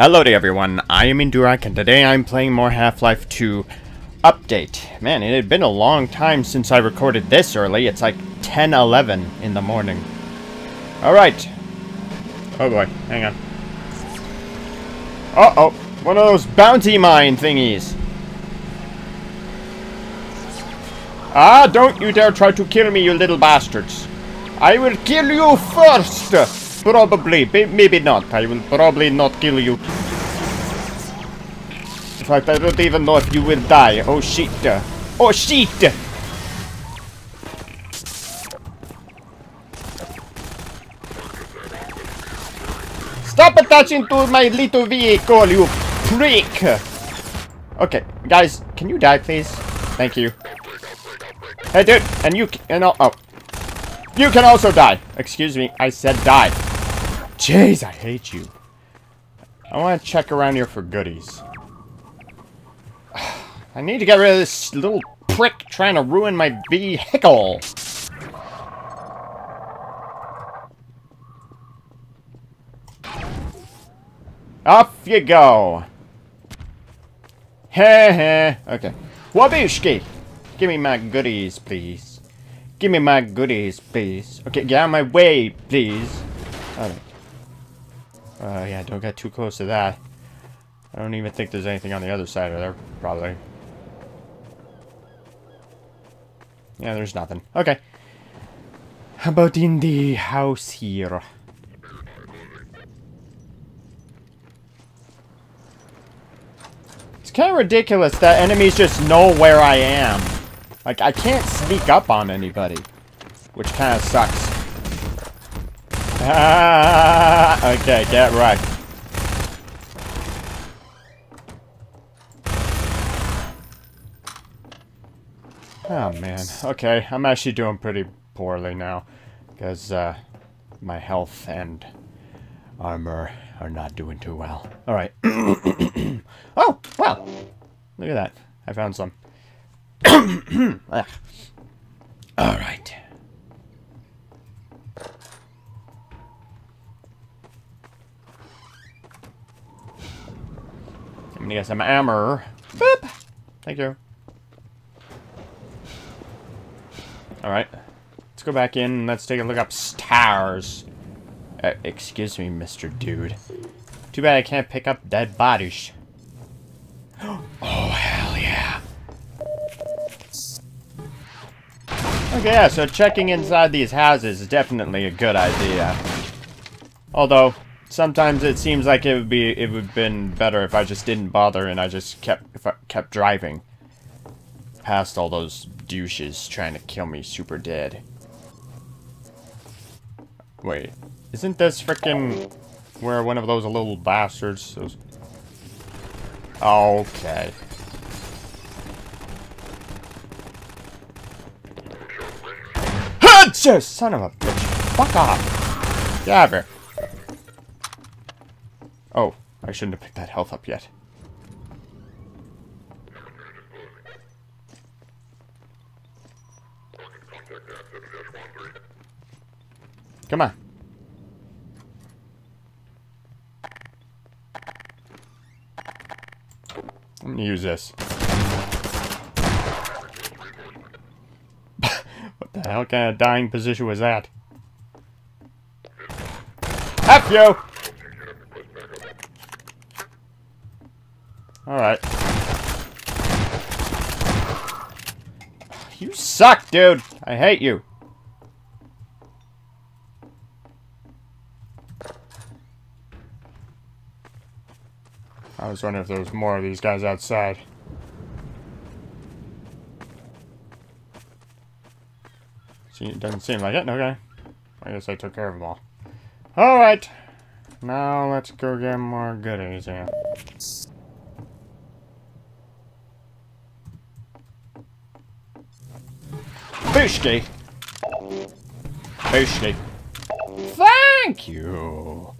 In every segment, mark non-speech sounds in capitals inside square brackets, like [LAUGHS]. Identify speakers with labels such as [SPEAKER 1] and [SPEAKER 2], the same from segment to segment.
[SPEAKER 1] Hello there everyone, I am Indurok, and today I'm playing more Half-Life 2 Update. Man, it had been a long time since I recorded this early. It's like 10-11 in the morning. Alright. Oh boy, hang on. Uh-oh, one of those bounty mine thingies. Ah, don't you dare try to kill me, you little bastards. I will kill you first! Probably. Maybe not. I will probably not kill you. In fact, I don't even know if you will die. Oh shit. Oh shit! Stop attaching to my little vehicle, you prick! Okay, guys, can you die, please? Thank you. Hey, dude, and you, and oh, oh. You can also die. Excuse me, I said die. Jeez, I hate you. I want to check around here for goodies. [SIGHS] I need to get rid of this little prick trying to ruin my vehicle. Off you go. Heh heh. Okay. Wabushki! Give me my goodies, please. Give me my goodies, please. Okay, get out of my way, please. Alright. Uh, yeah, don't get too close to that. I don't even think there's anything on the other side of there, probably. Yeah, there's nothing. Okay. How about in the house here? It's kind of ridiculous that enemies just know where I am. Like, I can't sneak up on anybody. Which kind of sucks. Ah, okay, get right. Oh man, okay, I'm actually doing pretty poorly now. Because, uh, my health and armor are not doing too well. Alright. [COUGHS] oh, well, look at that. I found some. [COUGHS] Alright. I'm gonna get some armor. Boop! Thank you. Alright. Let's go back in and let's take a look up stars. Uh, excuse me, Mr. Dude. Too bad I can't pick up dead bodies. [GASPS] oh, hell yeah. Okay, yeah, so checking inside these houses is definitely a good idea. Although, sometimes it seems like it would be it would have been better if I just didn't bother and I just kept if I kept driving past all those douches trying to kill me super dead. Wait, isn't this freaking where one of those little bastards? Those... Okay. Just son of a bitch! Fuck off! Get. I shouldn't have picked that health up yet. Come on. I'm gonna use this. [LAUGHS] what the hell kind of dying position was that? F you! Alright. You suck, dude! I hate you. I was wondering if there was more of these guys outside. See, it doesn't seem like it. Okay. I guess I took care of them all. Alright. Now let's go get more goodies here. Tasty. Tasty. Thank you.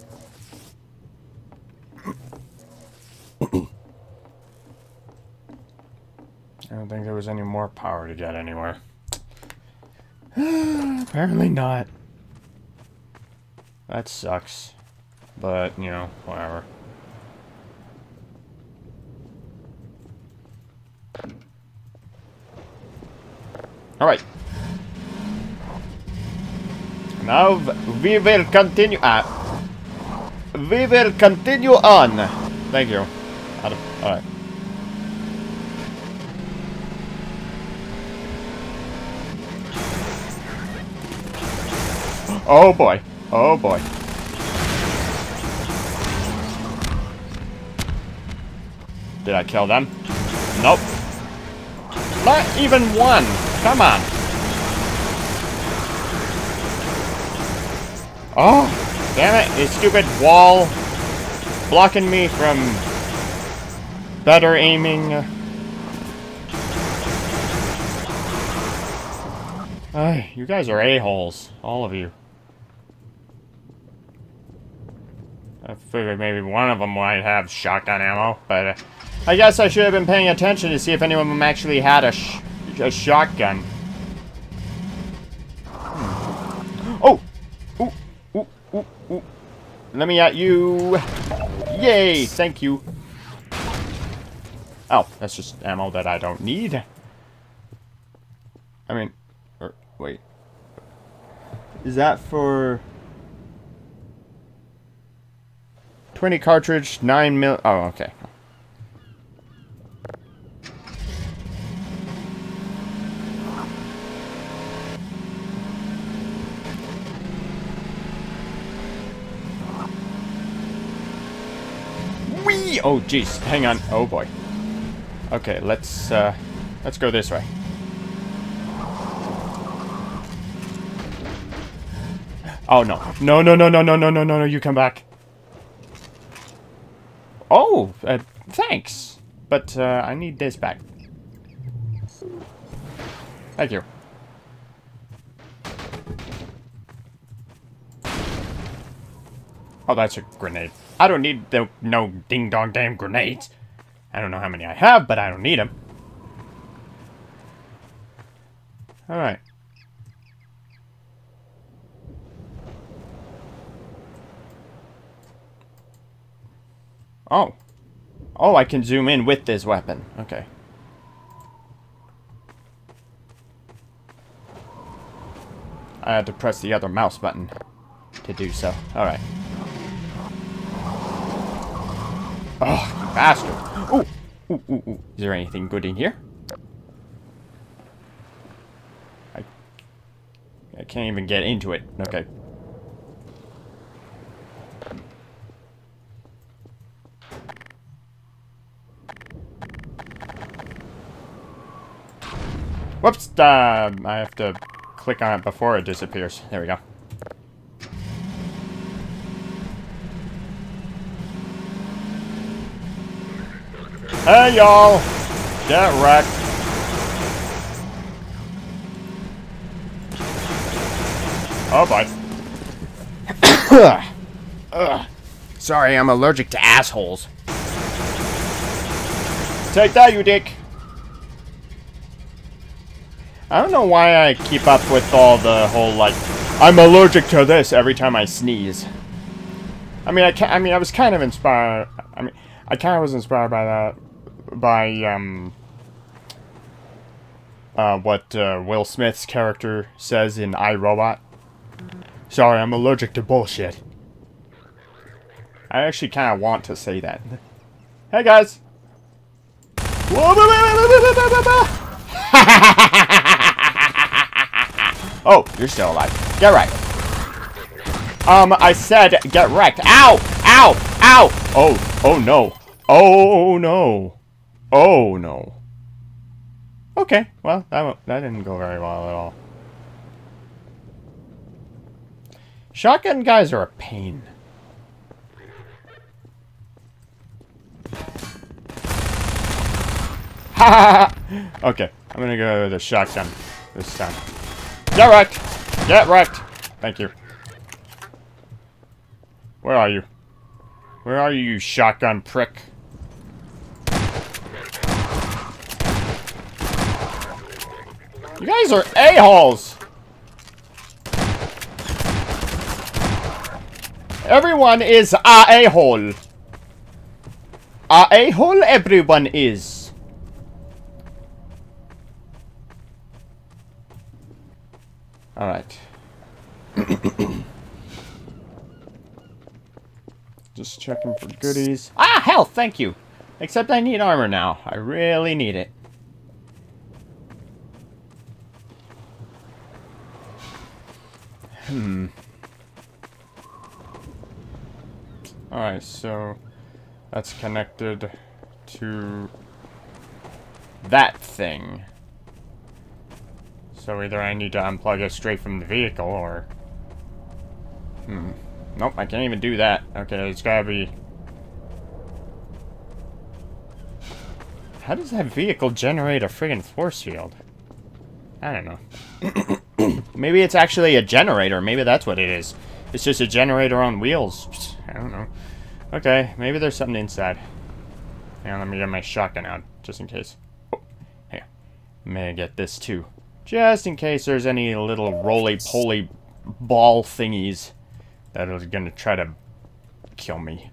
[SPEAKER 1] I don't think there was any more power to get anywhere. [SIGHS] Apparently not. That sucks. But, you know, whatever. Alright. Now we will continue. Uh, we will continue on. Thank you. Alright. Oh boy. Oh boy. Did I kill them? Nope. Not even one. Come on. Oh, damn it. this stupid wall blocking me from better aiming. Uh, you guys are a-holes. All of you. I figured maybe one of them might have shotgun ammo, but uh, I guess I should have been paying attention to see if any of them actually had a, sh a shotgun. Let me at you. Yay! Thank you. Oh, that's just ammo that I don't need. I mean, or, wait. Is that for... 20 cartridge, 9 mil... Oh, okay. Oh, jeez. Hang on. Oh, boy. Okay, let's, uh... Let's go this way. Oh, no. No, no, no, no, no, no, no, no, no, you come back. Oh, uh, thanks. But uh, I need this back. Thank you. Oh, that's a grenade. I don't need the, no ding-dong damn grenades. I don't know how many I have, but I don't need them. Alright. Oh. Oh, I can zoom in with this weapon. Okay. I had to press the other mouse button to do so. Alright. Oh, bastard. Ooh. Ooh, ooh, ooh. Is there anything good in here? I... I can't even get into it. Okay. Whoops! Uh, I have to click on it before it disappears. There we go. Hey, y'all! Get wrecked. Oh, bye. Ugh. [COUGHS] Sorry, I'm allergic to assholes. Take that, you dick. I don't know why I keep up with all the whole, like, I'm allergic to this every time I sneeze. I mean, I, I mean, I was kind of inspired, I mean, I kind of was inspired by that, by, um, uh, what, uh, Will Smith's character says in I, Robot. Sorry, I'm allergic to bullshit. I actually kind of want to say that. Hey, guys! [LAUGHS] Oh, you're still alive. Get right. Um, I said get wrecked. Ow! Ow! Ow! Oh, oh no. Oh no. Oh no. Okay, well, that, that didn't go very well at all. Shotgun guys are a pain. [LAUGHS] Okay, I'm gonna go with the shotgun this time. Get wrecked! Get wrecked! Thank you. Where are you? Where are you, you shotgun prick? You guys are a-holes! Everyone is a a-hole. A a-hole everyone is. Alright. [COUGHS] Just checking for goodies. Ah, hell, thank you! Except I need armor now. I really need it. Hmm. Alright, so that's connected to that thing. So either I need to unplug it straight from the vehicle or... Hmm. Nope, I can't even do that. Okay, it's gotta be... How does that vehicle generate a friggin' force field? I don't know. [CLEARS THROAT] Maybe it's actually a generator. Maybe that's what it is. It's just a generator on wheels. I don't know. Okay, maybe there's something inside. Hang on, let me get my shotgun out, just in case. Oh, here. May I get this too. Just in case there's any little roly-poly ball thingies that are gonna try to kill me.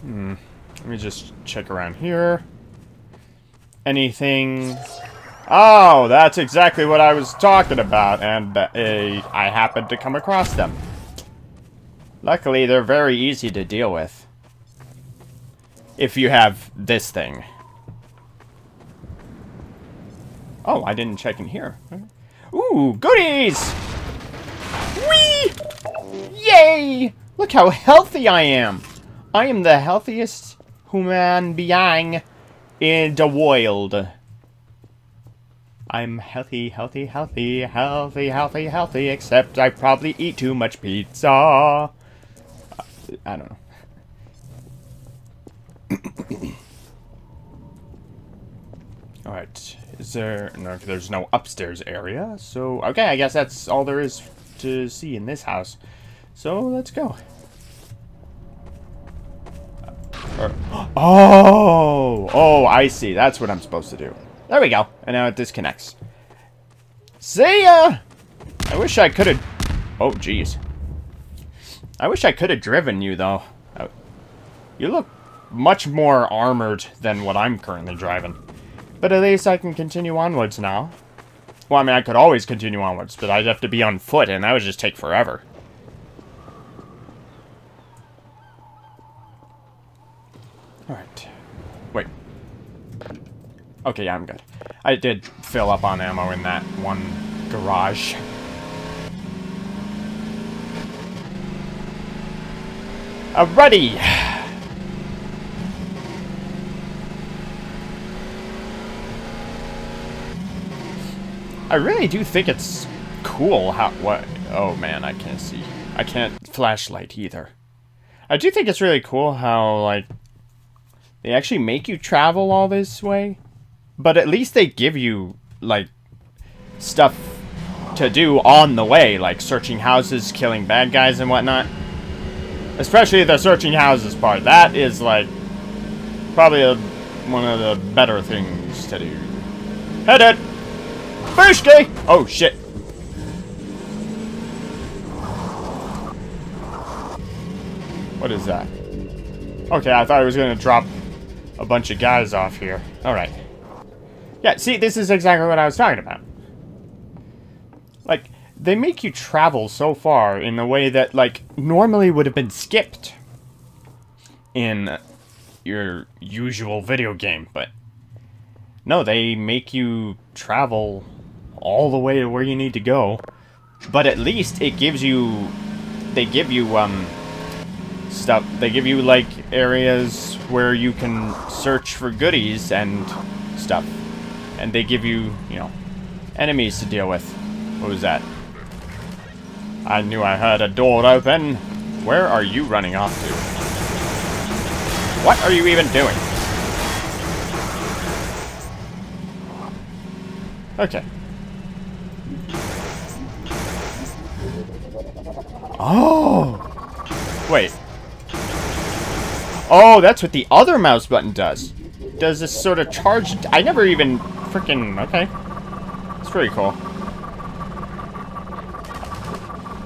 [SPEAKER 1] Hmm. Let me just check around here. Anything... Oh, that's exactly what I was talking about, and uh, I happened to come across them. Luckily, they're very easy to deal with. If you have this thing. Oh, I didn't check in here. Ooh, goodies! Whee! Yay! Look how healthy I am! I am the healthiest human being in the world. I'm healthy, healthy, healthy, healthy, healthy, healthy, except I probably eat too much pizza. Uh, I don't know. [COUGHS] Alright, is there... No, there's no upstairs area, so... Okay, I guess that's all there is to see in this house. So, let's go. Uh, [GASPS] oh! Oh, I see. That's what I'm supposed to do. There we go. And now it disconnects. See ya! I wish I could have... Oh, jeez. I wish I could have driven you, though. Uh, you look much more armored than what I'm currently driving. But at least I can continue onwards now. Well, I mean, I could always continue onwards, but I'd have to be on foot, and that would just take forever. Alright. Okay, yeah, I'm good. I did fill up on ammo in that one garage. Alrighty! I really do think it's cool how, what, oh man, I can't see. I can't flashlight either. I do think it's really cool how, like, they actually make you travel all this way, but at least they give you, like, stuff to do on the way, like searching houses, killing bad guys and whatnot. Especially the searching houses part. That is, like, probably a, one of the better things to do. Hit it! Bushki! Oh, shit. What is that? Okay, I thought I was going to drop a bunch of guys off here. Alright. Yeah, see, this is exactly what I was talking about. Like, they make you travel so far in a way that, like, normally would have been skipped in your usual video game, but no, they make you travel all the way to where you need to go. But at least it gives you... They give you, um... Stuff. They give you, like, areas where you can search for goodies and stuff. And they give you, you know, enemies to deal with. What was that? I knew I heard a door open. Where are you running off to? What are you even doing? Okay. Oh! Wait. Oh, that's what the other mouse button does. Does this sort of charge... I never even freaking... Okay. It's pretty cool.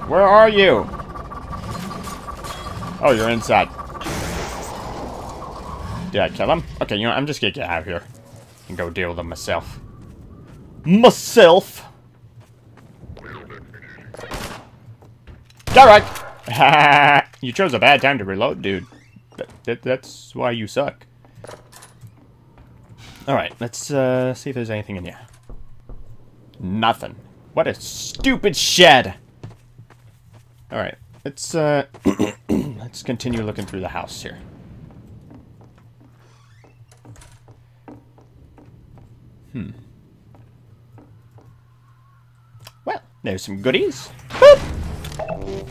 [SPEAKER 1] Where are you? Oh, you're inside. Did I kill him? Okay, you know, I'm just gonna get out of here. and go deal with them myself. Myself! Alright! [LAUGHS] you chose a bad time to reload, dude. That, that, that's why you suck. Alright, let's uh, see if there's anything in here. Nothing. What a stupid shed! Alright, let's, uh, [CLEARS THROAT] let's continue looking through the house here. Hmm. Well, there's some goodies. Boop!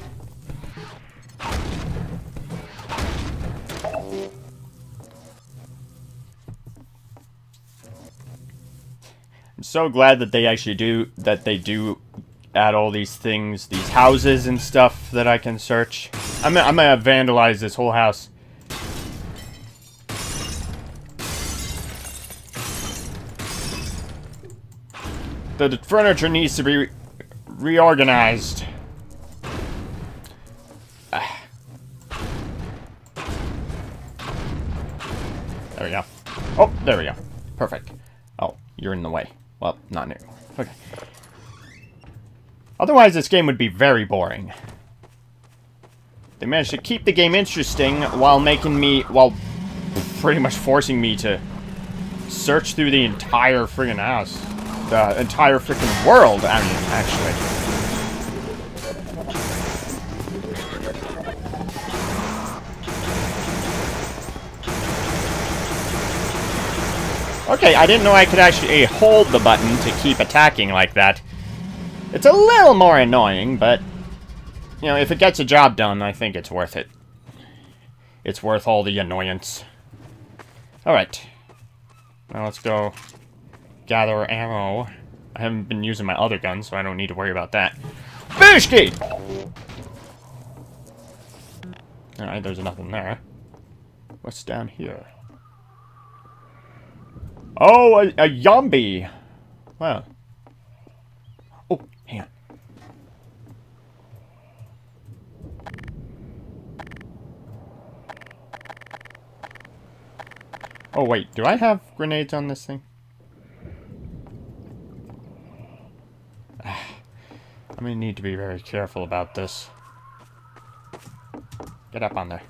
[SPEAKER 1] I'm so glad that they actually do, that they do add all these things, these houses and stuff that I can search. I'm, I'm gonna vandalize this whole house. The furniture needs to be re reorganized. Ah. There we go. Oh, there we go. Perfect. Oh, you're in the way. Well, not new. Okay. Otherwise, this game would be very boring. They managed to keep the game interesting while making me, while pretty much forcing me to search through the entire friggin' house the entire freaking world, I mean, actually. Okay, I didn't know I could actually eh, hold the button to keep attacking like that. It's a little more annoying, but, you know, if it gets a job done, I think it's worth it. It's worth all the annoyance. Alright. Now let's go gather ammo. I haven't been using my other gun, so I don't need to worry about that. Bishki! Alright, there's nothing there. What's down here? Oh, a, a zombie! Wow. Oh, hang on. Oh, wait, do I have grenades on this thing? [SIGHS] I'm gonna need to be very careful about this. Get up on there.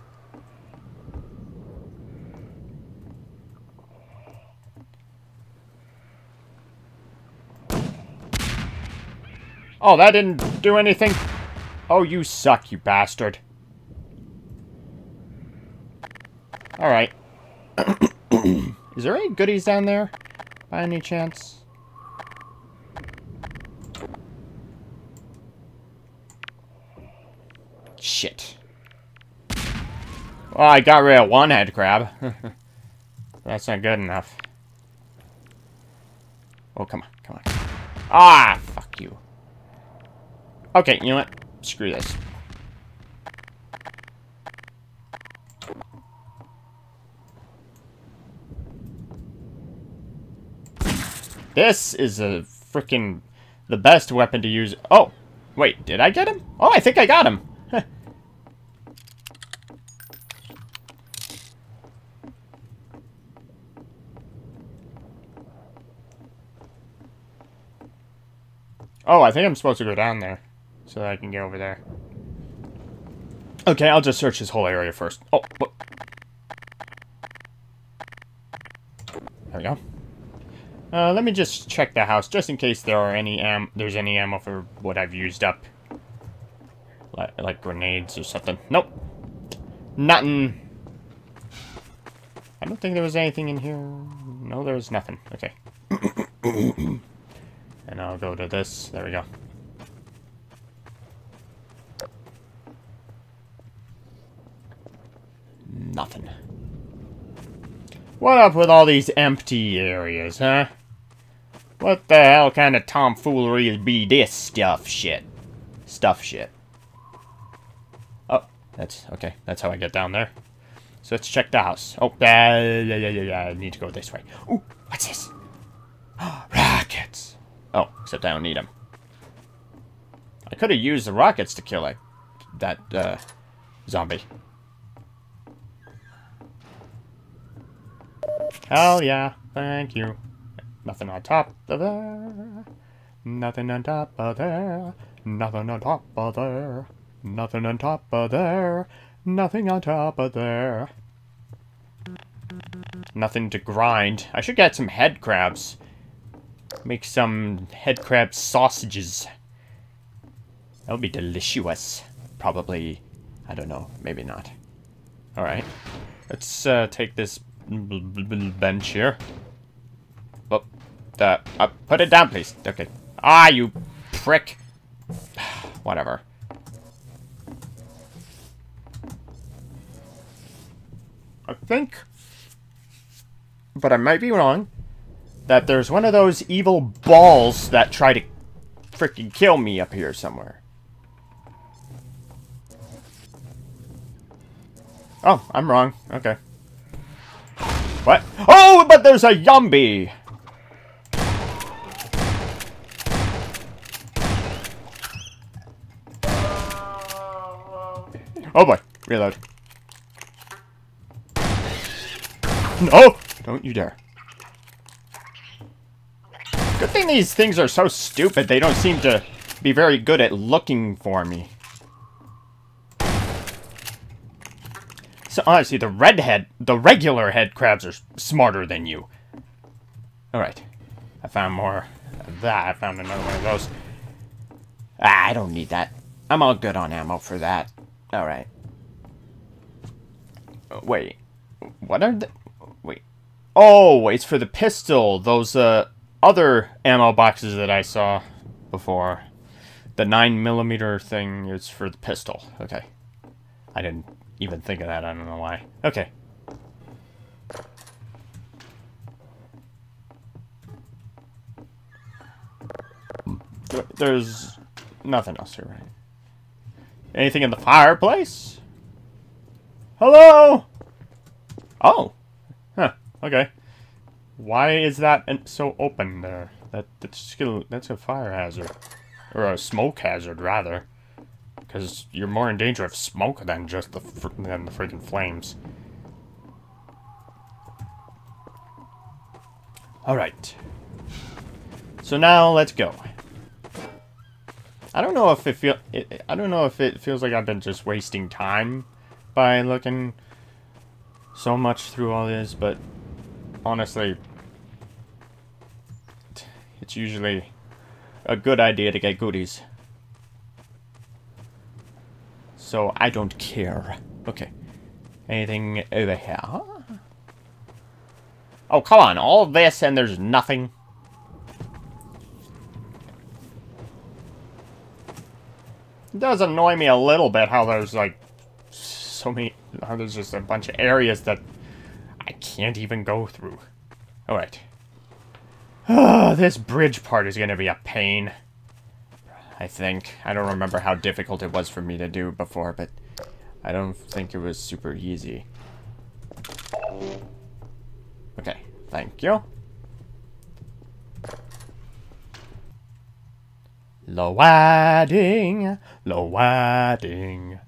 [SPEAKER 1] Oh, that didn't do anything? Oh, you suck, you bastard. Alright. [COUGHS] Is there any goodies down there? By any chance? Shit. Well, I got rid of one head crab. [LAUGHS] That's not good enough. Oh, come on, come on. Ah, fuck you. Okay, you know what? Screw this. This is a freaking the best weapon to use. Oh, wait, did I get him? Oh, I think I got him. Oh, I think I'm supposed to go down there. So that I can get over there. Okay, I'll just search this whole area first. Oh? There we go. Uh, let me just check the house, just in case there are any am there's any ammo for what I've used up. Like, like grenades or something. Nope. Nothing. I don't think there was anything in here. No, there was nothing. Okay. [COUGHS] And I'll go to this. There we go. Nothing. What up with all these empty areas, huh? What the hell kind of tomfoolery be this stuff shit? Stuff shit. Oh, that's, okay, that's how I get down there. So let's check the house. Oh, yeah, yeah, yeah, yeah, I need to go this way. Ooh, what's this? [GASPS] Rockets. Oh, except I don't need them. I could have used the rockets to kill that uh, zombie. Hell yeah. Thank you. Nothing on top of there. Nothing on top of there. Nothing on top of there. Nothing on top of there. Nothing on top of there. Nothing to grind. I should get some head crabs. Make some head crab sausages. That would be delicious. Probably, I don't know, maybe not. Alright. Let's uh, take this bench here. Oh, the, uh, put it down, please. Okay. Ah, you prick. [SIGHS] Whatever. I think, but I might be wrong, that there's one of those evil balls that try to freaking kill me up here somewhere. Oh, I'm wrong. Okay. What? Oh, but there's a Yumby! Oh boy, reload. No! Don't you dare. Good thing these things are so stupid, they don't seem to be very good at looking for me. Honestly, the redhead, the regular head crabs are smarter than you. Alright. I found more of that. I found another one of those. Ah, I don't need that. I'm all good on ammo for that. Alright. Wait. What are the... Wait. Oh, it's for the pistol. Those, uh, other ammo boxes that I saw before. The 9mm thing is for the pistol. Okay. I didn't even think of that. I don't know why. Okay. There's nothing else here, right? Anything in the fireplace? Hello? Oh. Huh. Okay. Why is that so open there? That that's that's a fire hazard, or a smoke hazard rather, because you're more in danger of smoke than just the than the freaking flames. All right. So now let's go. I don't know if it feel it, I don't know if it feels like I've been just wasting time by looking so much through all this, but honestly, it's usually a good idea to get goodies. So I don't care. Okay. Anything over here? Oh, come on. All this and there's nothing. It does annoy me a little bit how there's, like, so many... How there's just a bunch of areas that I can't even go through. Alright. Oh, [SIGHS] this bridge part is going to be a pain. I think. I don't remember how difficult it was for me to do before, but I don't think it was super easy. Okay, thank you. Loading, loading.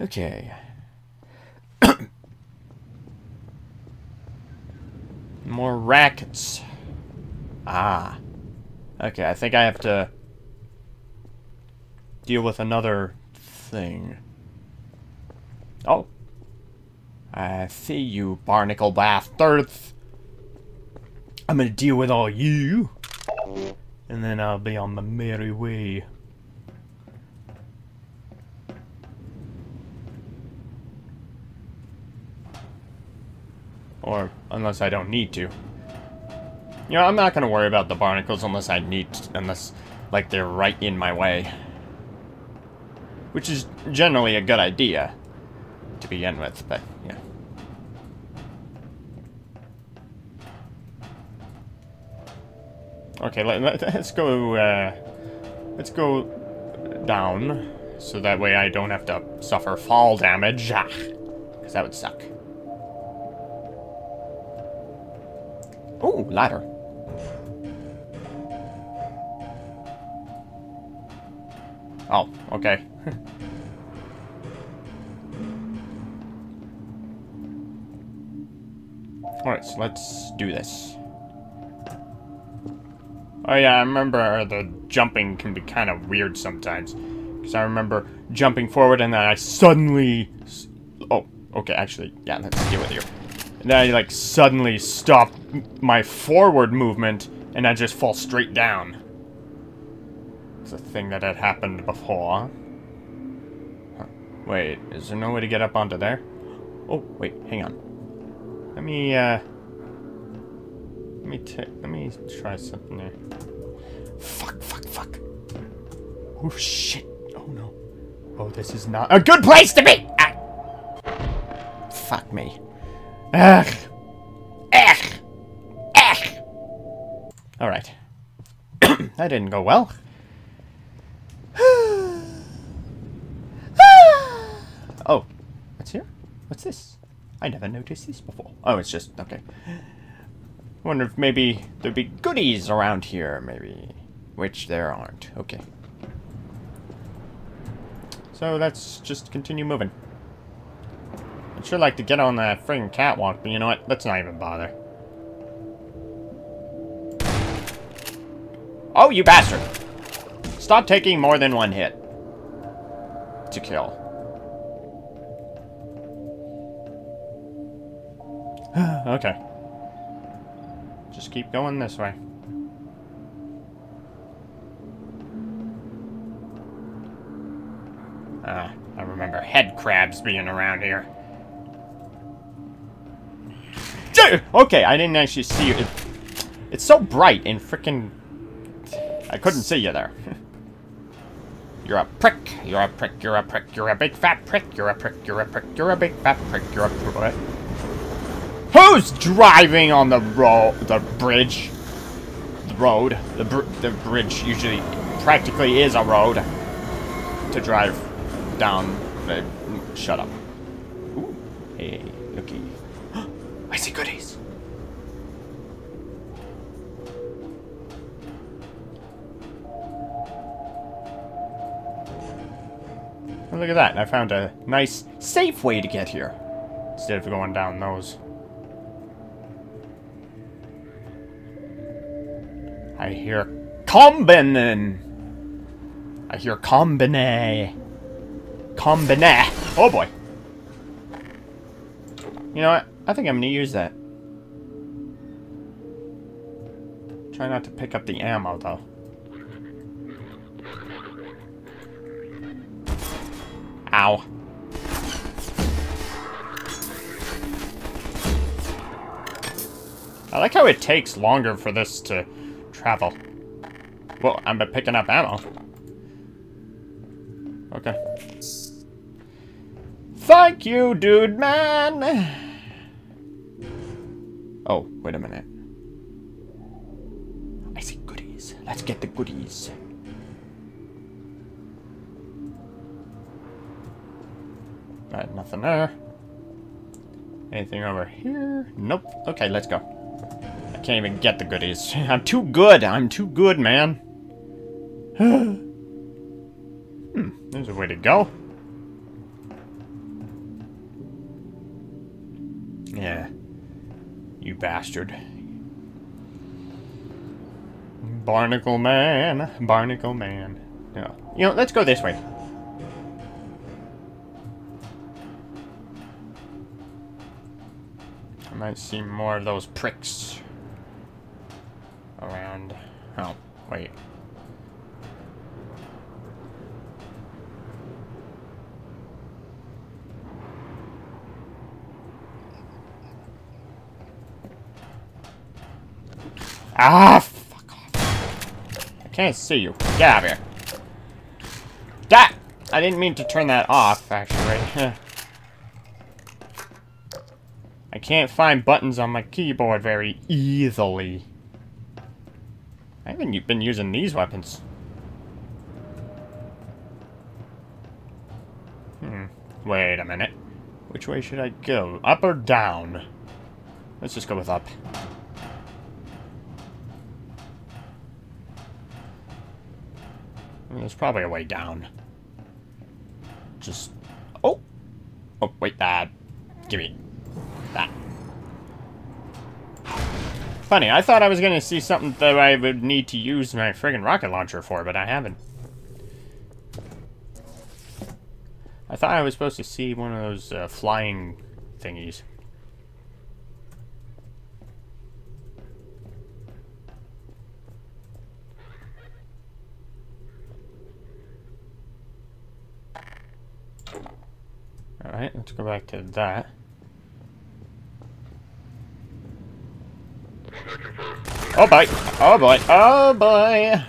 [SPEAKER 1] Okay. [COUGHS] More rackets. Ah. Okay, I think I have to deal with another thing. Oh. I see you, barnacle bastards. I'm gonna deal with all you. And then I'll be on my merry way. Or, unless I don't need to. You know, I'm not gonna worry about the barnacles unless I need, unless, like, they're right in my way. Which is generally a good idea to begin with, but, yeah. Okay, let, us go, uh, let's go down, so that way I don't have to suffer fall damage, because that would suck. Oh, ladder. Oh, okay. [LAUGHS] Alright, so let's do this. Oh yeah, I remember the jumping can be kind of weird sometimes. Because I remember jumping forward and then I suddenly... Oh, okay, actually, yeah, let's deal with you. And then I, like, suddenly stop my forward movement and I just fall straight down. It's a thing that had happened before. Wait, is there no way to get up onto there? Oh, wait, hang on. Let me, uh... Let me take. Let me try something there. Fuck! Fuck! Fuck! Oh shit! Oh no! Oh, this is not a good place to be. Ah. Fuck me. Ugh. Ugh. Ugh. All right. [CLEARS THROAT] that didn't go well. Oh, what's here? What's this? I never noticed this before. Oh, it's just okay I wonder if maybe there'd be goodies around here, maybe. Which there aren't. Okay. So let's just continue moving. I'd sure like to get on that friggin' catwalk, but you know what? Let's not even bother. Oh, you bastard! Stop taking more than one hit. To kill. Okay. Just keep going this way. Ah, I remember head crabs being around here. Okay, I didn't actually see you. It, it's so bright and freaking... I couldn't see you there. [LAUGHS] You're a prick, you're a prick, you're a prick, you're a big fat prick, you're a prick, you're a prick, you're a big fat prick, you're a prick. Who's driving on the road, the bridge? The road. The, br the bridge usually practically is a road to drive down. Uh, shut up. Ooh. Hey, looky. [GASPS] I see goodies. Look at that. I found a nice, safe way to get here. Instead of going down those. I hear combinin. I hear combine. Combine. Oh boy. You know what? I think I'm gonna use that. Try not to pick up the ammo though. Ow. I like how it takes longer for this to travel. Well, I'm picking up ammo. Okay. Thank you, dude man! Oh, wait a minute. I see goodies. Let's get the goodies. Got nothing there. Anything over here? Nope. Okay, let's go. Can't even get the goodies. [LAUGHS] I'm too good. I'm too good, man. [SIGHS] hmm. There's a way to go. Yeah. You bastard. Barnacle man. Barnacle man. Yeah. You know, let's go this way. I might see more of those pricks around... Oh, wait. Ah, fuck off. I can't see you. Get out of here. That! I didn't mean to turn that off, actually. [LAUGHS] I can't find buttons on my keyboard very easily. I haven't been using these weapons. Hmm. Wait a minute. Which way should I go? Up or down? Let's just go with up. There's probably a way down. Just... Oh! Oh, wait, that. Uh, give me that. Funny, I thought I was gonna see something that I would need to use my friggin' rocket launcher for, but I haven't. I thought I was supposed to see one of those uh, flying thingies. Alright, let's go back to that. Oh boy! Oh boy! Oh boy!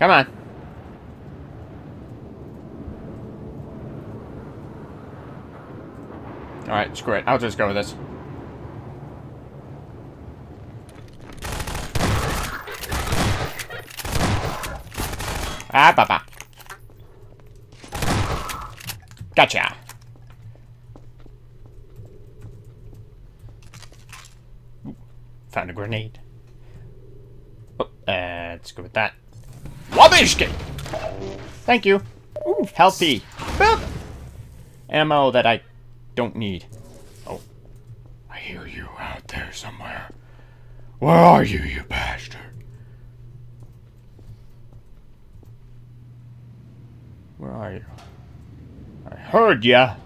[SPEAKER 1] Come on. Alright, screw it. I'll just go with this. Ah, baba. Gotcha. Found a grenade. Oh, uh, let's go with that. Wabishki! Thank you. Ooh, healthy. Boop. Ammo that I don't need. Oh. I hear you out there somewhere. Where are you, you bastard? You? I heard ya.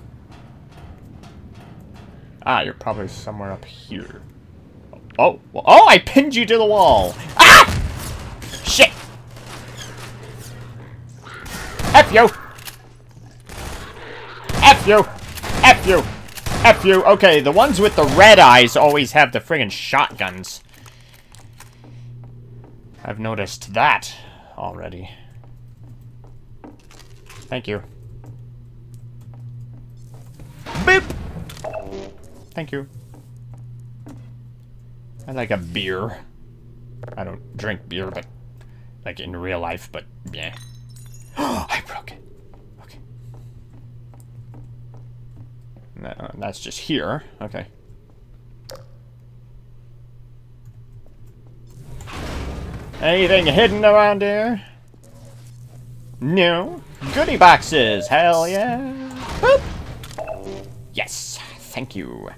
[SPEAKER 1] Ah, you're probably somewhere up here. Oh, oh, I pinned you to the wall. Ah! Shit. F you. F you. F you. F you. Okay, the ones with the red eyes always have the friggin' shotguns. I've noticed that already. Thank you. Boop! Thank you. I like a beer. I don't drink beer, but like in real life, but yeah. [GASPS] I broke it. Okay. No, that's just here. Okay. Anything hidden around here? No. Goodie boxes! Hell yeah! Boop! Yes! Thank you.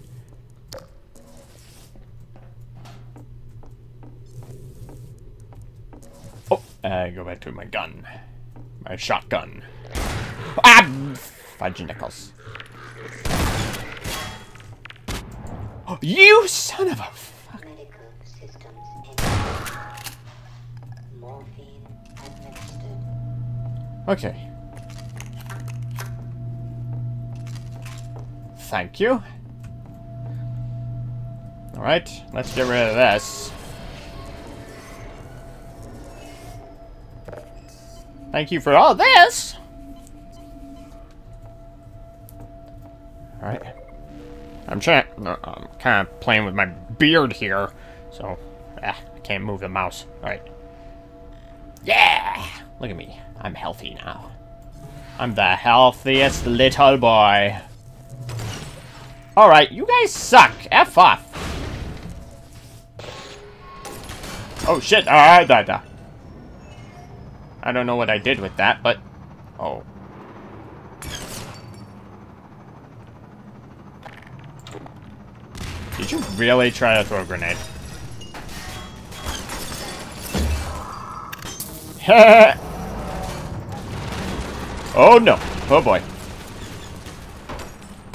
[SPEAKER 1] Oh, I go back to my gun. My shotgun. Ah! Fudge nickels. [GASPS] You son of a Okay. Thank you. Alright, let's get rid of this. Thank you for all this! Alright. I'm trying. I'm kind of playing with my beard here, so ah, I can't move the mouse. Alright. Yeah! Look at me. I'm healthy now. I'm the healthiest little boy. Alright, you guys suck. F off. Oh shit, alright. I don't know what I did with that, but... Oh. Did you really try to throw a grenade? [LAUGHS] [LAUGHS] oh no. Oh boy.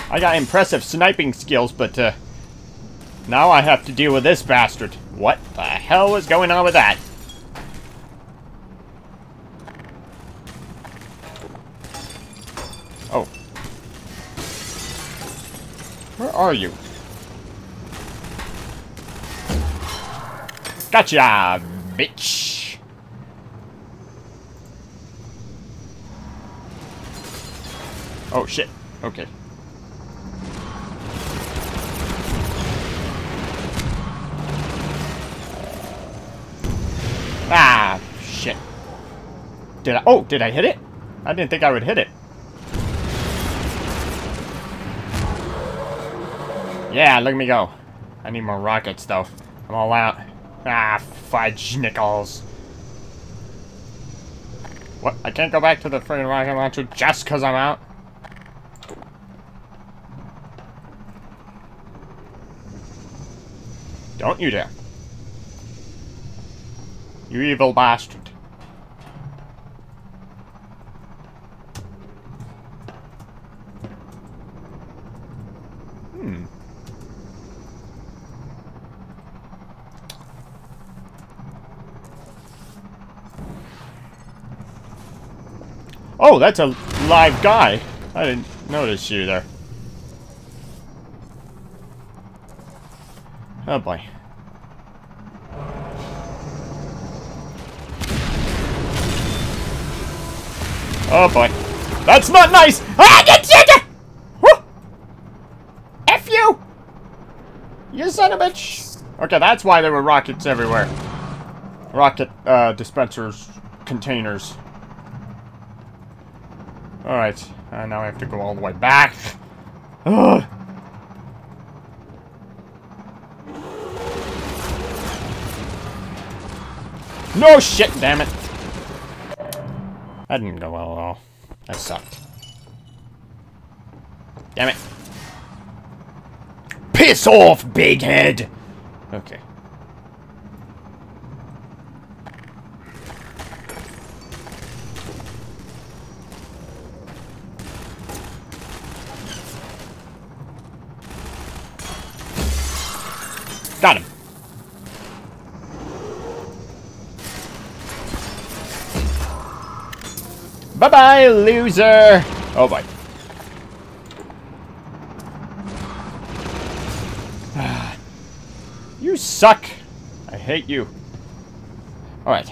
[SPEAKER 1] I got impressive sniping skills, but uh, now I have to deal with this bastard. What the hell is going on with that? Oh. Where are you? Gotcha, bitch. Oh, shit. Okay. Ah, shit. Did I... Oh, did I hit it? I didn't think I would hit it. Yeah, look at me go. I need more rockets, though. I'm all out. Ah, fudge nickels. What? I can't go back to the friggin' rocket launcher just because I'm out? Don't you dare. You evil bastard. Hmm. Oh, that's a live guy. I didn't notice you there. Oh boy. Oh boy. That's not nice! Ah, get, get. F you! You son of a bitch! Okay, that's why there were rockets everywhere. Rocket, uh, dispensers, containers. Alright, uh, now I have to go all the way back. Ugh. No shit, damn it. That didn't go well at all. That sucked. Damn it. Piss off, big head! Okay. Got him. Bye, loser! Oh, bye. [SIGHS] you suck! I hate you. Alright.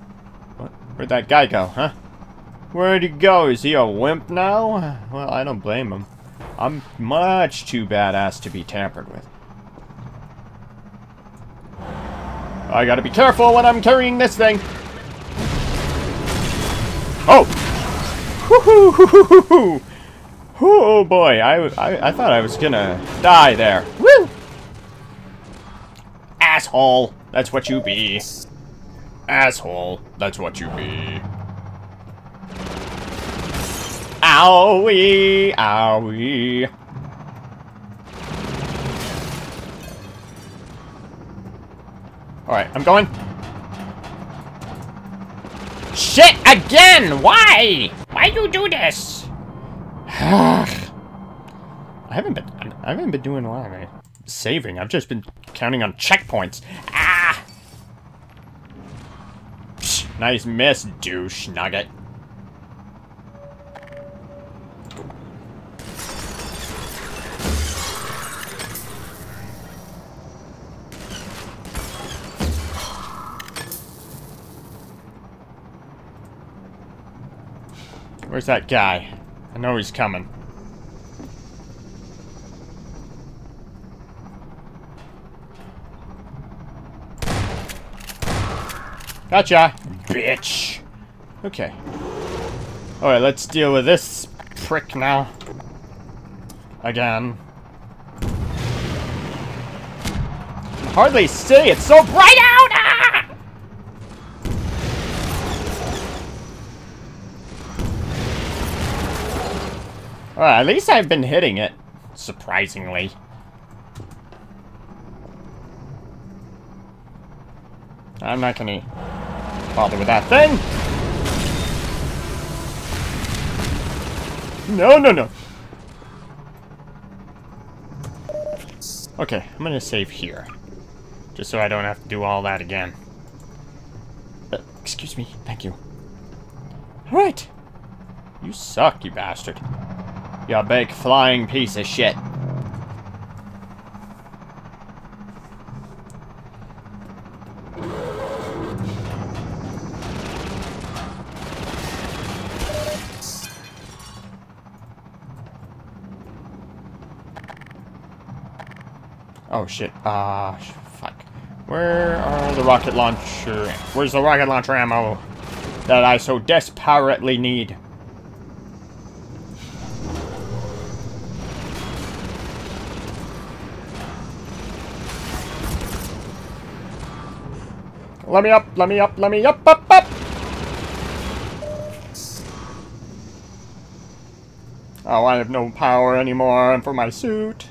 [SPEAKER 1] Where'd that guy go, huh? Where'd he go? Is he a wimp now? Well, I don't blame him. I'm much too badass to be tampered with. I gotta be careful when I'm carrying this thing. Oh! Woohoo! Oh boy, I, I, I thought I was gonna die there. Woo! Asshole, that's what you be. Asshole, that's what you be. Owie, owie. Alright, I'm going. Shit, again! Why? Why do you do this? [SIGHS] I haven't been I haven't been doing a lot of saving. I've just been counting on checkpoints. Ah! Psh, nice miss, douche nugget. Where's that guy? I know he's coming. Gotcha, bitch. Okay. Alright, let's deal with this prick now. Again. Hardly see, it's so bright out! Ah! At least I've been hitting it, surprisingly. I'm not gonna bother with that thing. No, no, no. Okay, I'm gonna save here. Just so I don't have to do all that again. Uh, excuse me, thank you. Alright. You suck, you bastard. You big flying piece of shit. Shit. Ah, uh, fuck. Where are the rocket launcher? Where's the rocket launcher ammo that I so desperately need? Let me up, let me up, let me up, up, up! Oh, I have no power anymore for my suit.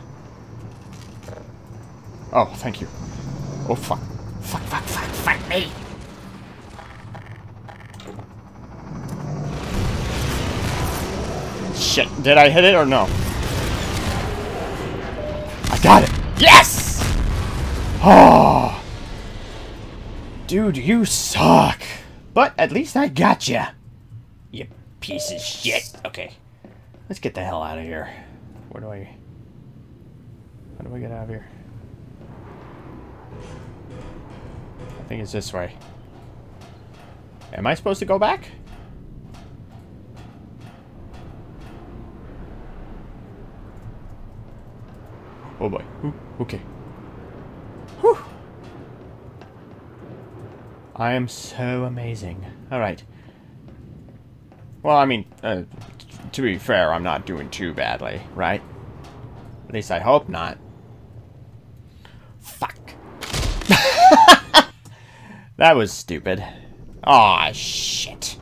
[SPEAKER 1] Oh, thank you. Oh, fuck. Fuck, fuck, fuck, fuck me! Shit, did I hit it or no? I got it! Yes! Oh! Dude, you suck! But at least I got you. You piece of shit. Okay. Let's get the hell out of here. Where do I... How do I get out of here? Think it's this way. Am I supposed to go back? Oh boy. Ooh, okay. Whew. I am so amazing. Alright. Well, I mean, uh, to be fair, I'm not doing too badly, right? At least I hope not. Fuck. That was stupid. Aw, shit.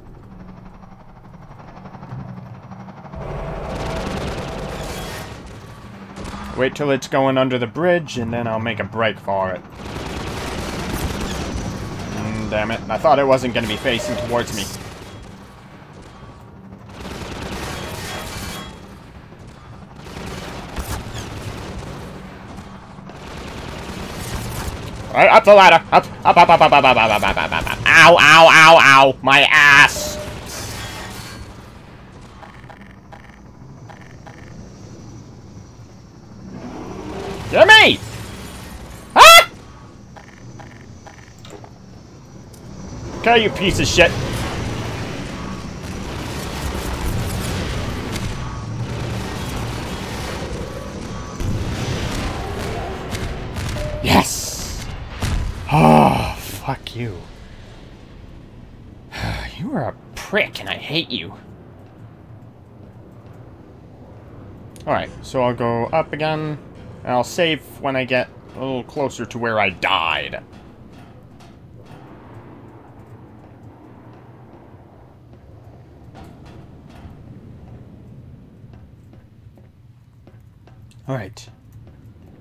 [SPEAKER 1] Wait till it's going under the bridge, and then I'll make a break for it. Mm, damn it. I thought it wasn't going to be facing towards me. Up the ladder. Up, up, up, up, up, up, up, up, up, up, up, up. Ow, ow, ow, ow. My ass. Me! Ah! Okay, you piece of shit. Hate you. Alright, so I'll go up again. And I'll save when I get a little closer to where I died. Alright.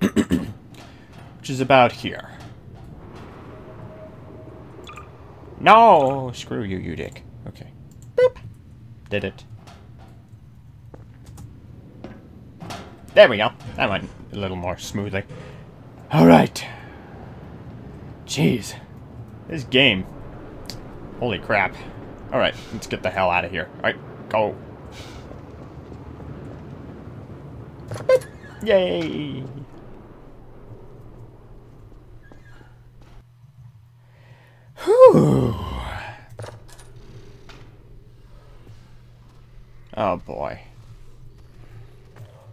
[SPEAKER 1] [COUGHS] Which is about here. No! Screw you, you dick. Did it. There we go. That went a little more smoothly. Alright. Jeez. This game. Holy crap. Alright, let's get the hell out of here. Alright, go. Yay! Whew. Oh boy.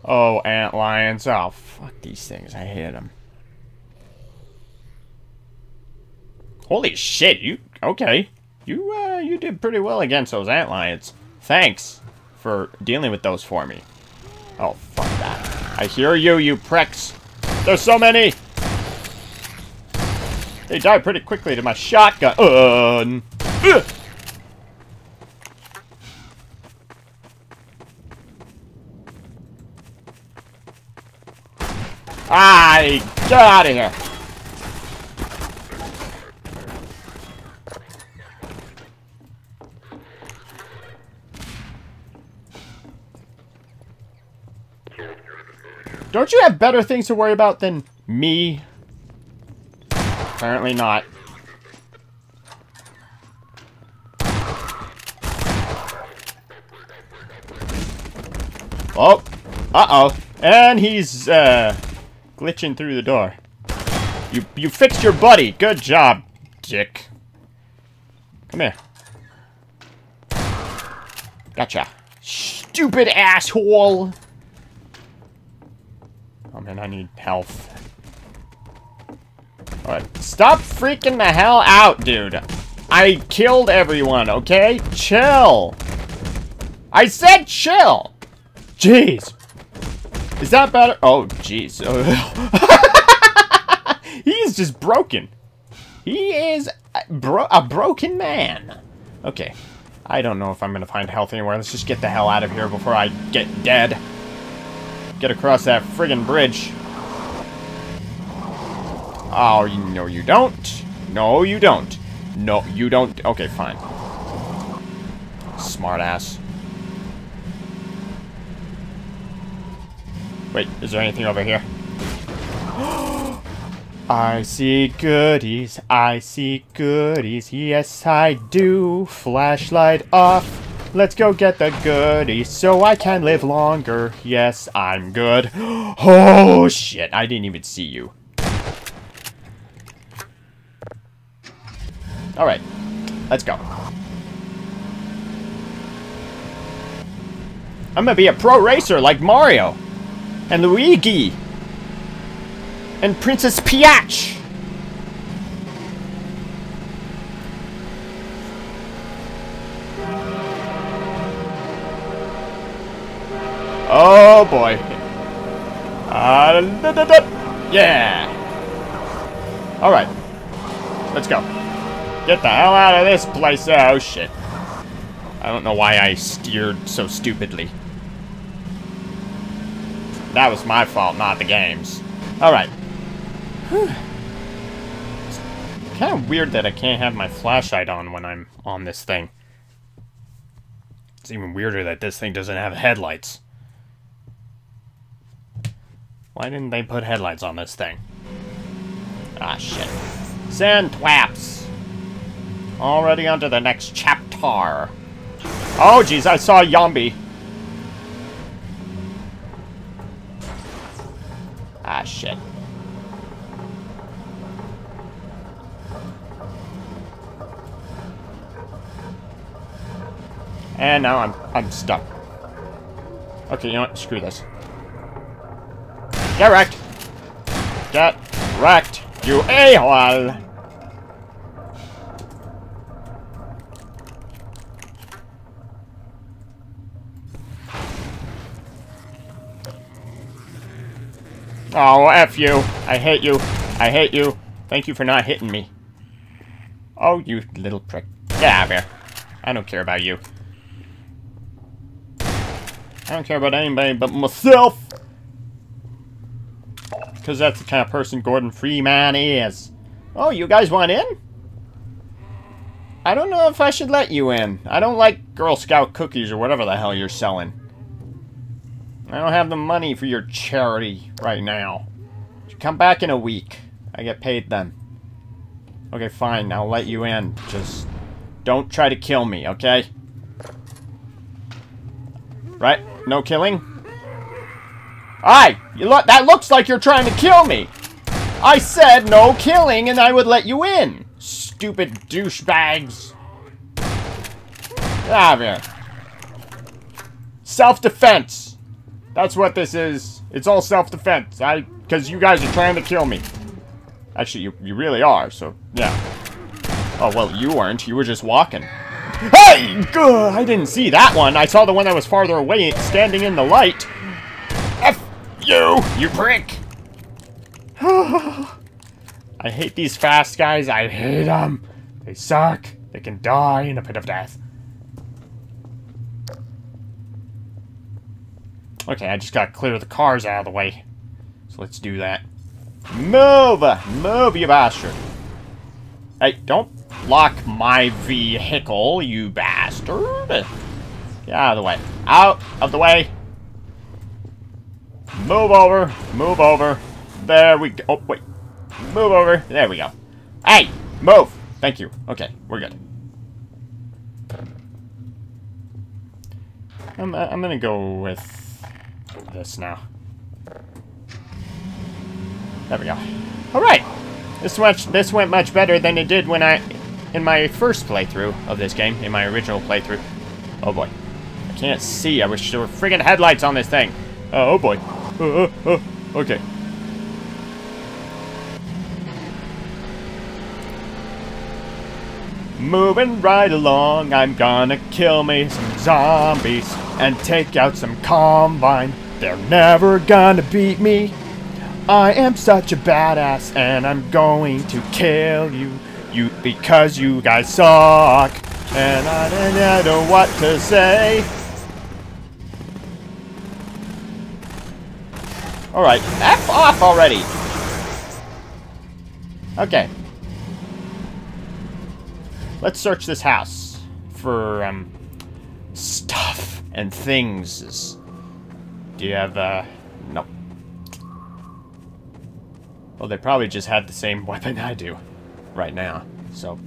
[SPEAKER 1] Oh, ant lions. Oh, fuck these things. I hate them. Holy shit, you... Okay. You, uh, you did pretty well against those ant lions. Thanks for dealing with those for me. Oh, fuck that. I hear you, you pricks. There's so many! They die pretty quickly to my shotgun. Uh, uh. I get out of here. Don't you have better things to worry about than me? Apparently not. Oh, uh-oh. And he's, uh, glitching through the door. You, you fixed your buddy. Good job, dick. Come here. Gotcha. Stupid asshole! Oh man, I need health. Alright, stop freaking the hell out, dude. I killed everyone, okay? Chill. I said chill! Jeez. Is that better? Oh, jeez. [LAUGHS] He's just broken. He is a, bro a broken man. Okay. I don't know if I'm gonna find health anywhere. Let's just get the hell out of here before I get dead. Get across that friggin' bridge. Oh, no you don't. No, you don't. No, you don't. Okay, fine. Smartass. Wait, is there anything over here? [GASPS] I see goodies, I see goodies, yes I do. Flashlight off, let's go get the goodies so I can live longer. Yes, I'm good. [GASPS] Oh shit, I didn't even see you. Alright, let's go. I'm gonna be a pro racer like Mario and Luigi and Princess Peach. Oh boy. Uh. Yeah. Alright. Let's go. Get the hell out of this place. Oh shit. I don't know why I steered so stupidly. That was my fault, not the game's. Alright. kind of weird that I can't have my flashlight on when I'm on this thing. It's even weirder that this thing doesn't have headlights. Why didn't they put headlights on this thing? Ah, shit. Sand twaps! Already onto the next chapter. Oh, jeez, I saw a Yombi. Ah, shit. And now I'm I'm stuck. Okay, you know what? Screw this. Get wrecked! Get wrecked, you a-hole! Oh, F you. I hate you. I hate you. Thank you for not hitting me. Oh, you little prick. Get out of here. I don't care about you. I don't care about anybody but myself. Because that's the kind of person Gordon Freeman is. Oh, you guys want in? I don't know if I should let you in. I don't like Girl Scout cookies or whatever the hell you're selling. I don't have the money for your charity right now. Come back in a week. I get paid then. Okay, fine. I'll let you in. Just don't try to kill me, okay? Right? No killing? Aye! You look that looks like you're trying to kill me! I said no killing and I would let you in! Stupid douchebags! Get out of here. Self-defense! That's what this is. It's all self-defense. I, because you guys are trying to kill me. Actually, you, you really are, so, yeah. Oh, well, you weren't. You were just walking. Hey! Good. I didn't see that one. I saw the one that was farther away, standing in the light. F you, you prick! [SIGHS] I hate these fast guys. I hate them. They suck. They can die in a pit of death. Okay, I just gotta clear the cars out of the way. So let's do that. Move! Move, you bastard! Hey, don't block my vehicle, you bastard! Get out of the way. Out of the way! Move over. Move over. There we go. Oh, wait. Move over. There we go. Hey! Move! Thank you. Okay, we're good. I'm, I'm gonna go with this now. There we go. Alright! This much this went much better than it did when I in my first playthrough of this game, in my original playthrough. Oh boy. I can't see. I wish there were friggin' headlights on this thing. Uh, oh boy. Uh, uh, uh, okay. Moving right along, I'm gonna kill me some zombies and take out some combine. They're never gonna beat me. I am such a badass and I'm going to kill you. You because you guys suck. And I don't know what to say. Alright, F off already! Okay. Let's search this house for, um, stuff and things. Do you have, uh, Nope. Well, they probably just had the same [LAUGHS] weapon I do right now, so...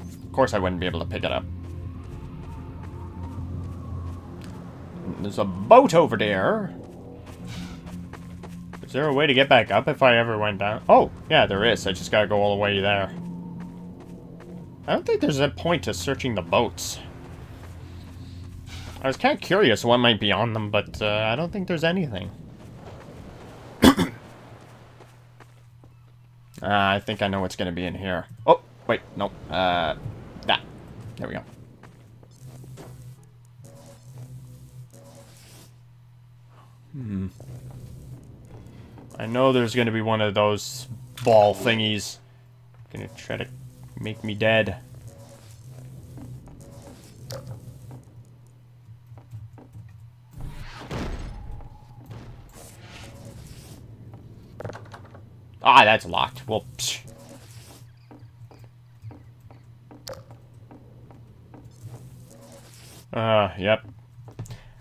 [SPEAKER 1] Of course I wouldn't be able to pick it up. There's a boat over there. Is there a way to get back up if I ever went down? Oh, yeah, there is. I just gotta go all the way there. I don't think there's a point to searching the boats. I was kind of curious what might be on them, but uh, I don't think there's anything. [COUGHS] uh, I think I know what's going to be in here. Oh, wait, nope. Uh, that. There we go. Hmm. I know there's going to be one of those ball thingies. Gonna try to make me dead. Ah, that's locked. Psh. Uh, yep.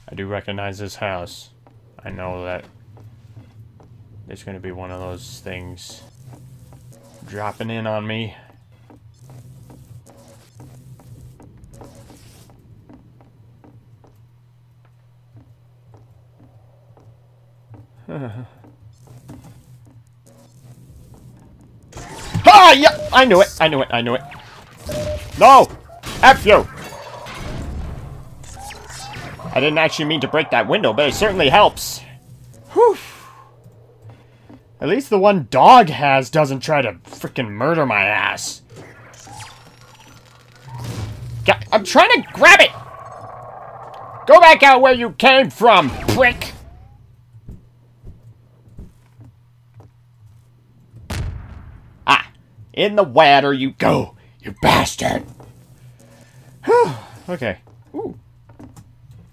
[SPEAKER 1] I do recognize this house. I know that there's going to be one of those things dropping in on me. I knew it, I knew it, I knew it. No! F you! I didn't actually mean to break that window, but it certainly helps. Whew. At least the one dog has doesn't try to freaking murder my ass. I'm trying to grab it! Go back out where you came from, prick! Ah, in the water you go, you bastard! okay. Ooh.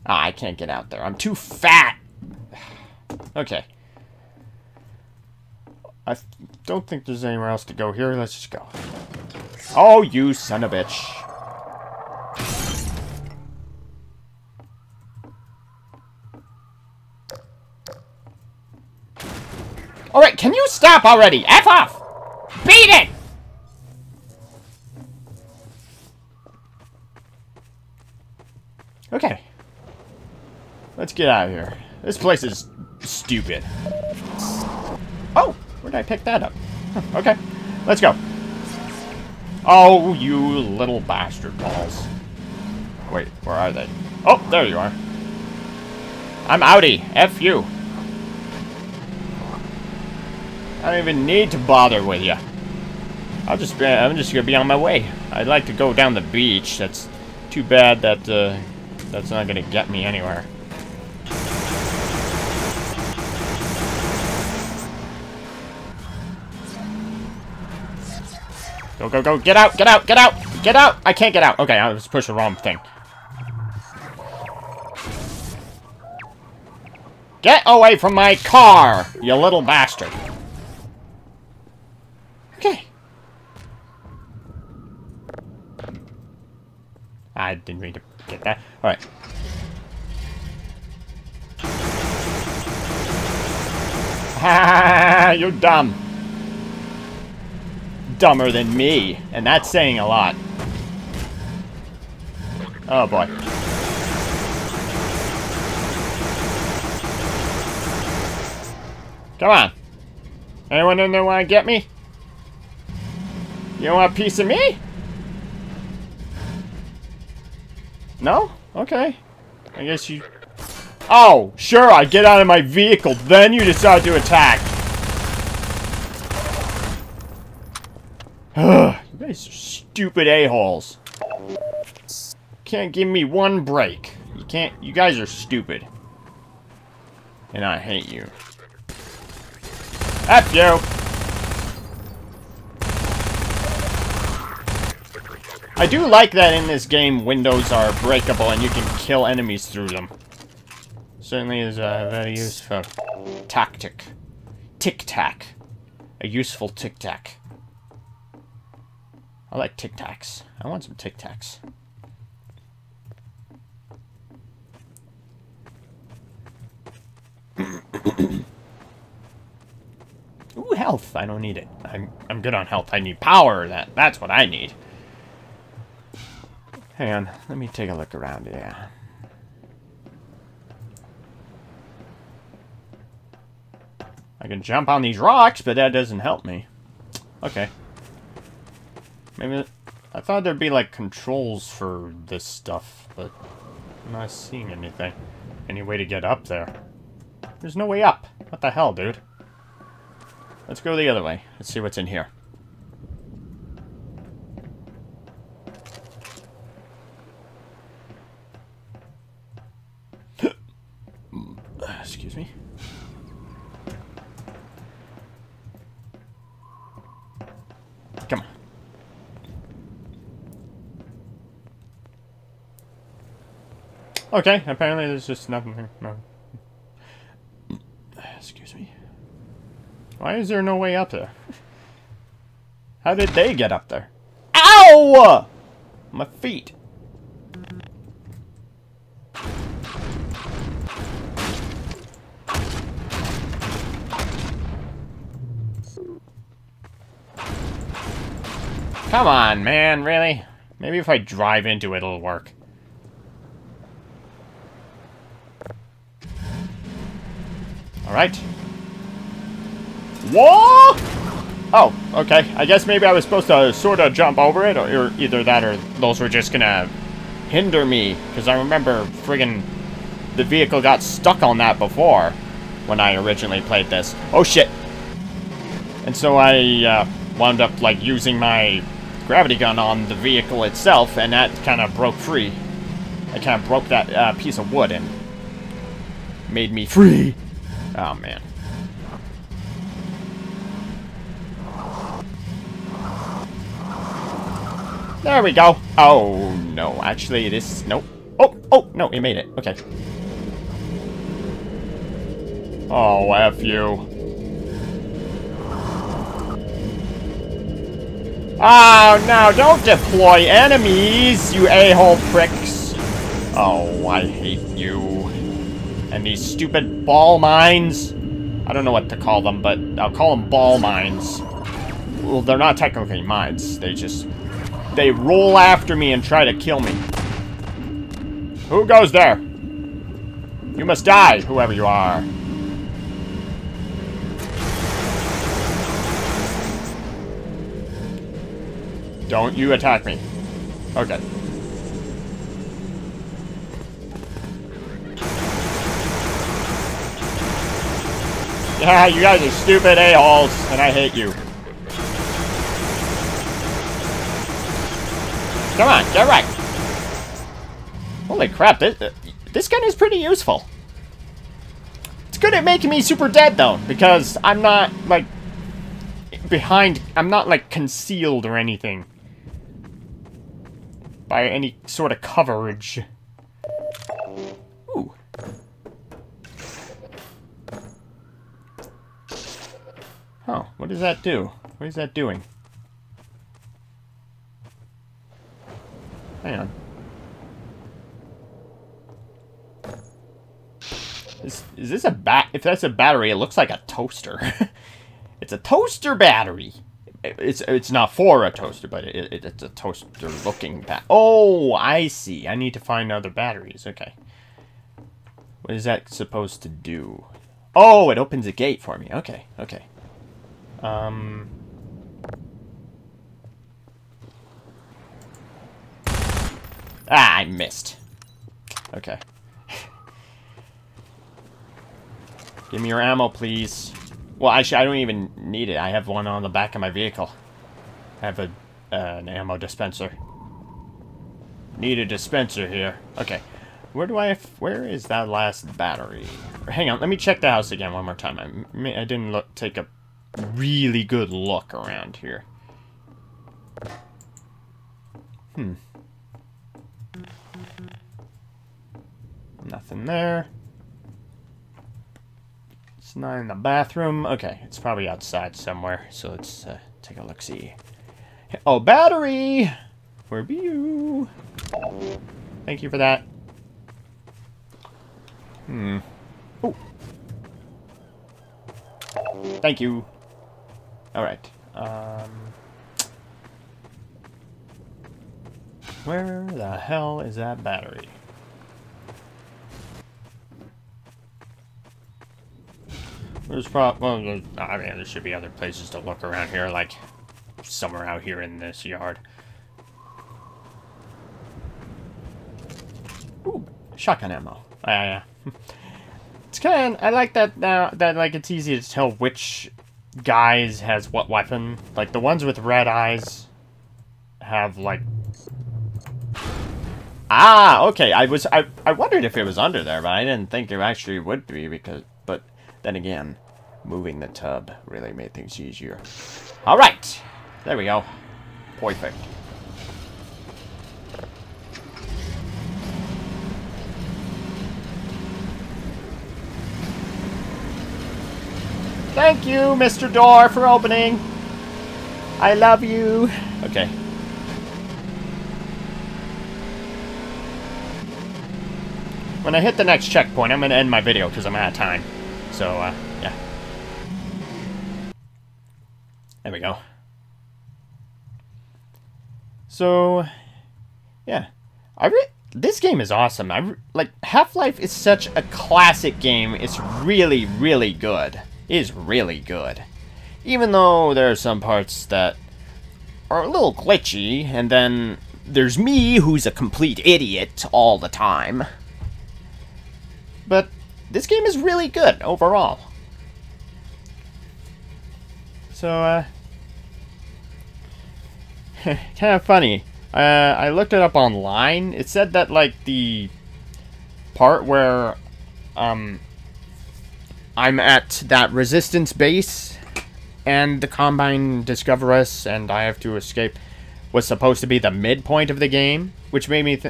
[SPEAKER 1] Ah, I can't get out there. I'm too fat! okay. I don't think there's anywhere else to go here. Let's just go. Oh, you son of a bitch. Alright, can you stop already? F off! Beat it! Okay. Let's get out of here. This place is stupid. Oh! Where did I pick that up? Okay, let's go. Oh, you little bastard balls. Wait, where are they? Oh, there you are. I'm outie. F you. I don't even need to bother with you. I'll just be, I'm just gonna be on my way. I'd like to go down the beach. That's too bad that uh, that's not gonna get me anywhere. Go, go, go. Get out, get out, get out, get out. I can't get out. Okay, I was pushing the wrong thing. Get away from my car, you little bastard. Okay. I didn't mean to get that. Alright. Ha! [LAUGHS] You're dumb. Dumber than me, and that's saying a lot. Oh boy. Come on. Anyone in there want to get me? You want a piece of me? No? Okay. I guess you... Oh, sure, I get out of my vehicle, then you decide to attack. Ugh, [SIGHS] you guys are stupid a-holes. Can't give me one break. You can't... You guys are stupid. And I hate you. F you! I do like that in this game windows are breakable and you can kill enemies through them. Certainly is a very useful tactic. Tic-tac. A useful tic-tac. I like tic-tacs. I want some tic-tacs. [COUGHS] Ooh, health. I don't need it. I'm I'm good on health. I need power. That that's what I need. Hang on. Let me take a look around. Yeah. I can jump on these rocks, but that doesn't help me. Okay. Maybe... I thought there'd be, like, controls for this stuff, but I'm not seeing anything. Any way to get up there? There's no way up. What the hell, dude? Let's go the other way. Let's see what's in here. Excuse me. Come on. Okay, apparently there's just nothing here. No. [SIGHS] Excuse me. Why is there no way up there? How did they get up there? Ow! My feet. Come on, man, really? Maybe if I drive into it, it'll work. Alright. Whoa! Oh, okay. I guess maybe I was supposed to sort of jump over it, or either that or those were just gonna hinder me. Because I remember friggin' the vehicle got stuck on that before when I originally played this. Oh, shit. And so I uh, wound up, like, using my gravity gun on the vehicle itself, and that kind of broke free. I kind of broke that uh, piece of wood and made me free. Oh, man. There we go. Oh, no. Actually, it is... Nope. Oh, oh, no, it made it. Okay. Oh, F you. Oh, no, don't deploy enemies, you a-hole pricks. Oh, I hate you. And these stupid ball mines. I don't know what to call them, but I'll call them ball mines. Well, they're not technically mines. They just... They roll after me and try to kill me. Who goes there? You must die, whoever you are. Don't you attack me. Okay. Yeah, you guys are stupid a-holes, and I hate you. Come on, get right. Holy crap, this, uh, this gun is pretty useful. It's good at making me super dead, though, because I'm not, like, behind... I'm not, like, concealed or anything by any sort of coverage. Ooh. Oh, what does that do? What is that doing? Hang on. Is, is this a bat? If that's a battery, it looks like a toaster. [LAUGHS] it's a toaster battery. It's it's not for a toaster, but it, it, it's a toaster-looking bat. Oh, I see. I need to find other batteries. Okay. What is that supposed to do? Oh, it opens a gate for me. Okay, okay. Um... Ah, I missed. Okay. [LAUGHS] Give me your ammo, please. Well, actually, I don't even need it. I have one on the back of my vehicle. I have a uh, an ammo dispenser. Need a dispenser here. Okay. Where do I... Where is that last battery? Hang on, let me check the house again one more time. I, I didn't look, take a really good look around here. Hmm. Nothing there. It's not in the bathroom. Okay, it's probably outside somewhere. So let's uh, take a look-see. Oh, battery! Where be you? Thank you for that. Hmm. Oh. Thank you. Alright. Um... Where the hell is that battery? There's probably, well, I mean, there should be other places to look around here, like somewhere out here in this yard. Ooh, shotgun ammo. Uh, yeah. [LAUGHS] it's kind of, I like that now, that, like, it's easy to tell which guys has what weapon. Like, the ones with red eyes have, like... Ah, okay, I was, I, I wondered if it was under there, but I didn't think it actually would be, because, but then again, moving the tub really made things easier. Alright! There we go. Perfect. Thank you, Mr. Door, for opening. I love you. Okay. When I hit the next checkpoint, I'm going to end my video because I'm out of time. So, uh, yeah. There we go. So, yeah. I re this game is awesome. I like Half-Life is such a classic game. It's really, really good. Is really good. Even though there are some parts that are a little glitchy, and then there's me, who's a complete idiot all the time. But this game is really good overall. So, uh, [LAUGHS] kind of funny. Uh, I looked it up online. It said that, like, the part where, um, I'm at that resistance base and the Combine discover us and I have to escape was supposed to be the midpoint of the game, which made me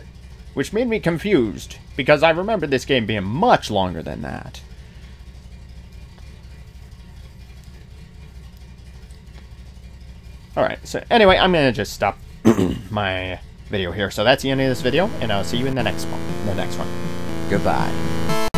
[SPEAKER 1] which made me confused because I remember this game being much longer than that. Alright, so anyway, I'm going to just stop [COUGHS] my video here. So that's the end of this video, and I'll see you in the next one. The next one. Goodbye.